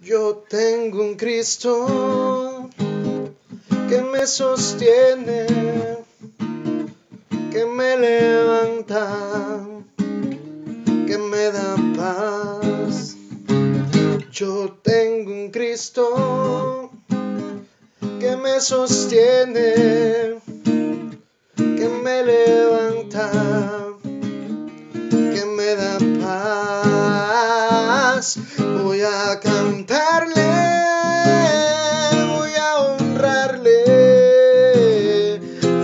Yo tengo un Cristo que me sostiene, que me levanta, que me da paz. Yo tengo un Cristo que me sostiene, que me levanta, Voy a cantarle, voy a honrarle,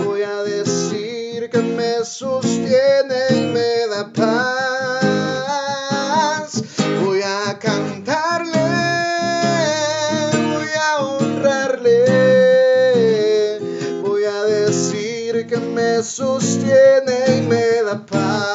voy a decir que me sostiene y me da paz. Voy a cantarle, voy a honrarle, voy a decir que me sostiene y me da paz.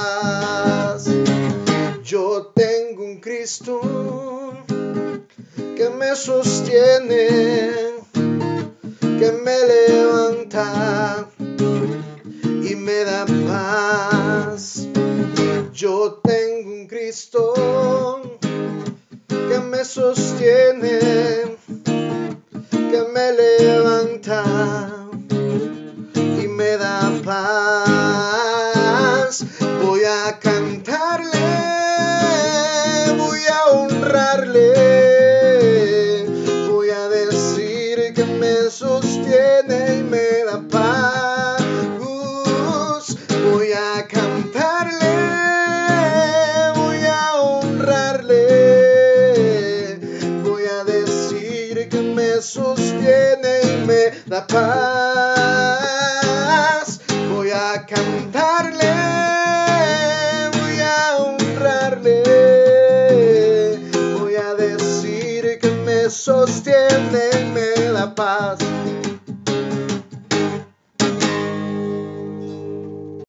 Que me sostiene, que me levanta y me da paz. Yo tengo un Cristo que me sostiene, que me levanta y me da paz. Voy a sostiene y me paz. Voy a cantarle, voy a honrarle, voy a decir que me sostiene y me da paz.